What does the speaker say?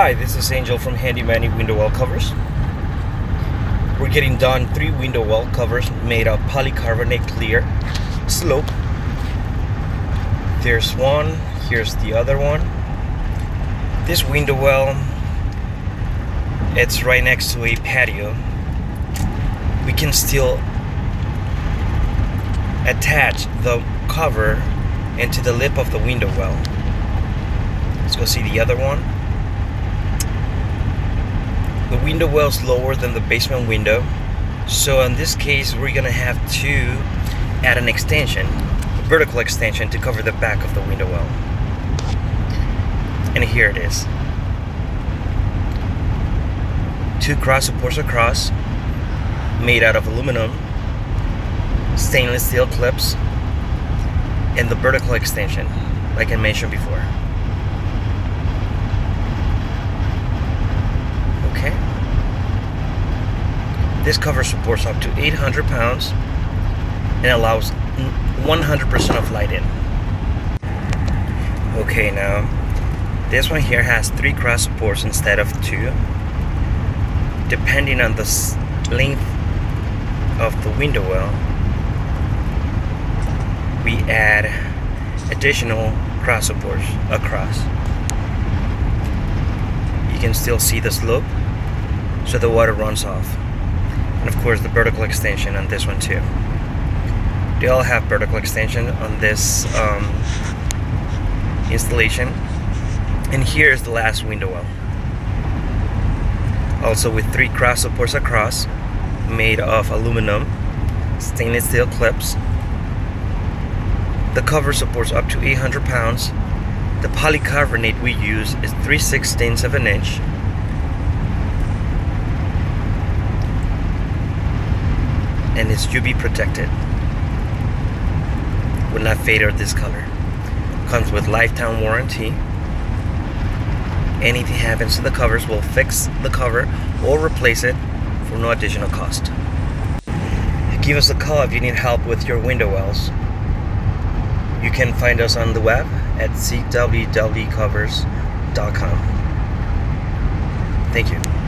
Hi, this is Angel from HandyManny Window Well Covers. We're getting done three window well covers made of polycarbonate clear slope. There's one, here's the other one. This window well, it's right next to a patio. We can still attach the cover into the lip of the window well. Let's go see the other one. The window well is lower than the basement window. So in this case, we're gonna have to add an extension, a vertical extension to cover the back of the window well. And here it is. Two cross supports across, made out of aluminum, stainless steel clips, and the vertical extension, like I mentioned before. Okay. This cover supports up to 800 pounds and allows 100% of light in. Okay, now this one here has three cross supports instead of two. Depending on the length of the window well, we add additional cross supports across. You can still see the slope so the water runs off. And of course the vertical extension on this one too. They all have vertical extension on this um, installation. And here is the last window well. Also with three cross supports across, made of aluminum, stainless steel clips. The cover supports up to 800 pounds. The polycarbonate we use is 3 16ths of an inch and it's UV protected. Will not fade or discolor. Comes with lifetime warranty. Anything happens to the covers, we'll fix the cover or replace it for no additional cost. Give us a call if you need help with your window wells. You can find us on the web at cwwcovers.com. Thank you.